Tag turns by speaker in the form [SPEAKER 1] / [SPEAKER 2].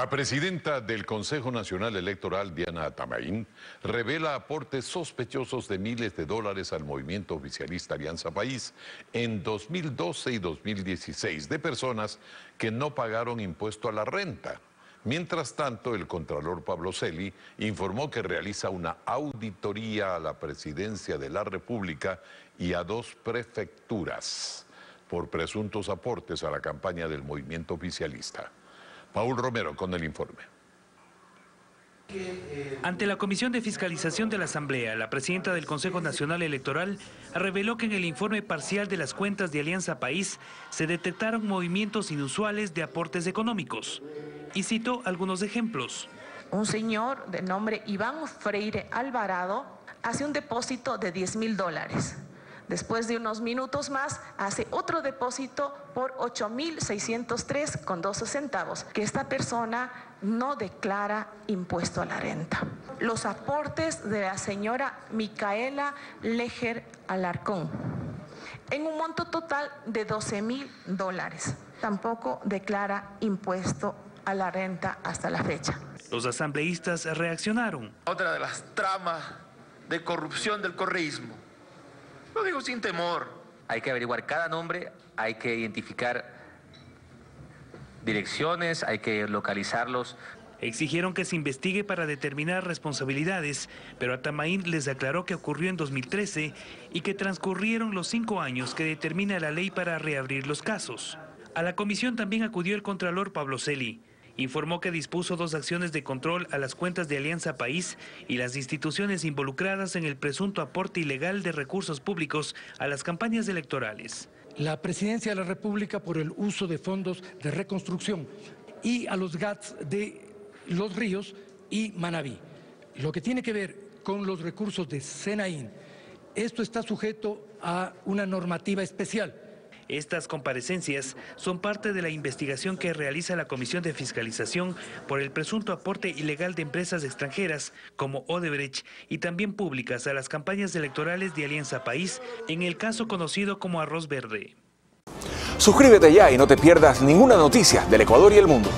[SPEAKER 1] La presidenta del Consejo Nacional Electoral, Diana Atamaín, revela aportes sospechosos de miles de dólares al movimiento oficialista Alianza País en 2012 y 2016 de personas que no pagaron impuesto a la renta. Mientras tanto, el Contralor Pablo Celi informó que realiza una auditoría a la presidencia de la República y a dos prefecturas por presuntos aportes a la campaña del movimiento oficialista. Paul Romero con el informe.
[SPEAKER 2] Ante la Comisión de Fiscalización de la Asamblea, la presidenta del Consejo Nacional Electoral reveló que en el informe parcial de las cuentas de Alianza País se detectaron movimientos inusuales de aportes económicos y citó algunos ejemplos.
[SPEAKER 3] Un señor de nombre Iván Freire Alvarado hace un depósito de 10 mil dólares Después de unos minutos más, hace otro depósito por 8.603 con 12 centavos, que esta persona no declara impuesto a la renta. Los aportes de la señora Micaela Leger Alarcón, en un monto total de 12 mil dólares. Tampoco declara impuesto a la renta hasta la fecha.
[SPEAKER 2] Los asambleístas reaccionaron.
[SPEAKER 4] Otra de las tramas de corrupción del correísmo lo digo sin temor.
[SPEAKER 5] Hay que averiguar cada nombre, hay que identificar direcciones, hay que localizarlos.
[SPEAKER 2] Exigieron que se investigue para determinar responsabilidades, pero Atamaín les aclaró que ocurrió en 2013 y que transcurrieron los cinco años que determina la ley para reabrir los casos. A la comisión también acudió el contralor Pablo Celi informó que dispuso dos acciones de control a las cuentas de Alianza País y las instituciones involucradas en el presunto aporte ilegal de recursos públicos a las campañas electorales.
[SPEAKER 6] La Presidencia de la República por el uso de fondos de reconstrucción y a los GATS de Los Ríos y Manabí. Lo que tiene que ver con los recursos de Senaín, esto está sujeto a una normativa especial
[SPEAKER 2] estas comparecencias son parte de la investigación que realiza la Comisión de Fiscalización por el presunto aporte ilegal de empresas extranjeras como Odebrecht y también públicas a las campañas electorales de Alianza País en el caso conocido como Arroz Verde.
[SPEAKER 7] Suscríbete ya y no te pierdas ninguna noticia del Ecuador y el mundo.